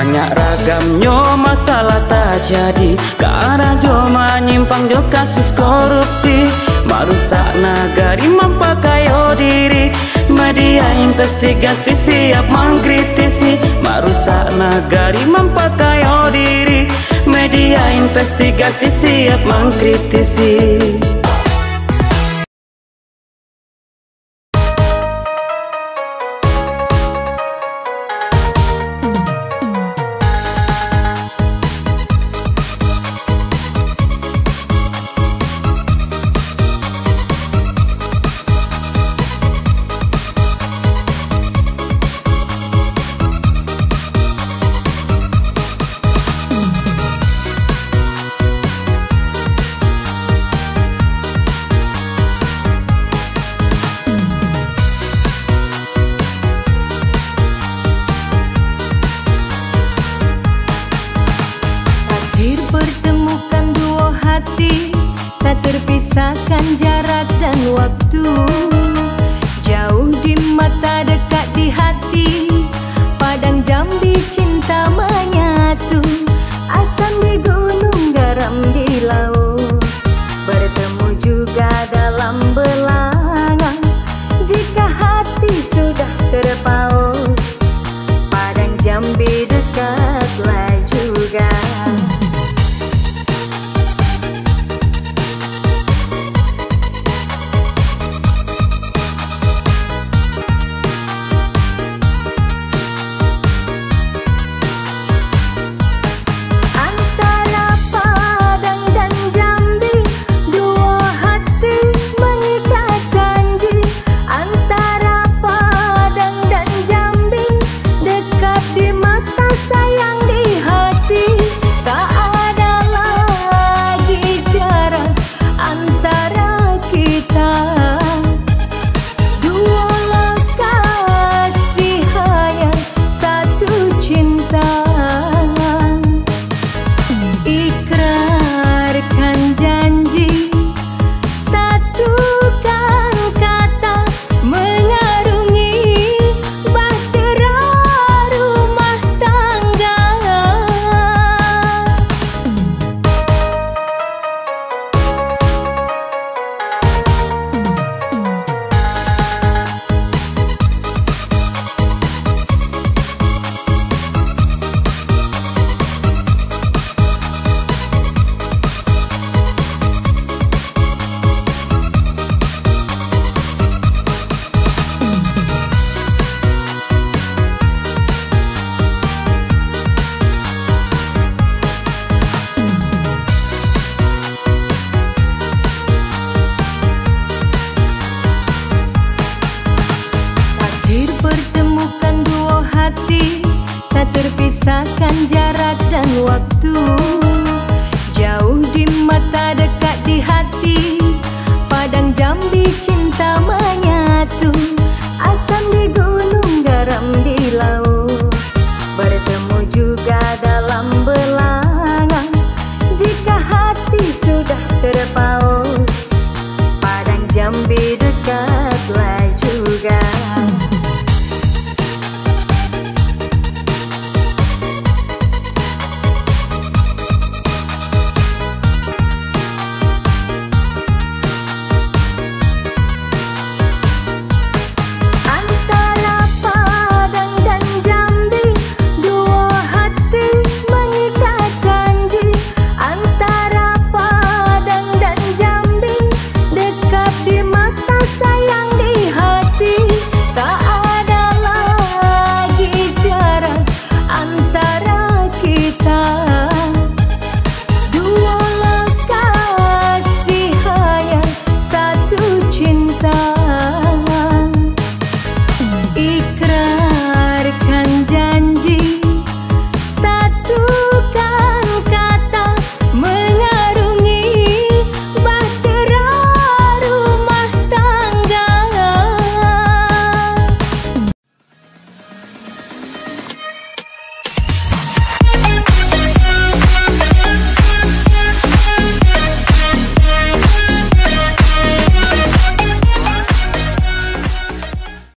Banyak ragamnya masalah tak jadi. Karena jo menyimpang jo kasus korupsi. Merusak nagari mempakai diri. Media investigasi siap mengkritisi. Merusak nagari mempakai diri. Media investigasi siap mengkritisi Jambi